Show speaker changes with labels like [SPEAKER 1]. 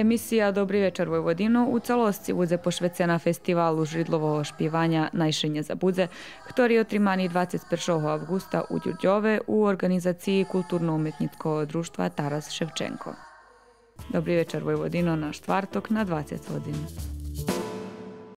[SPEAKER 1] Emisija Dobri večer Vojvodino u celosti uze pošvecena festivalu Židlovo špivanja Najšenje za budze, ktori otrimani 21. avgusta u Đurđove u organizaciji Kulturno-umetničko društva Taras Ševčenko. Dobri večer Vojvodino na štvartok na 20.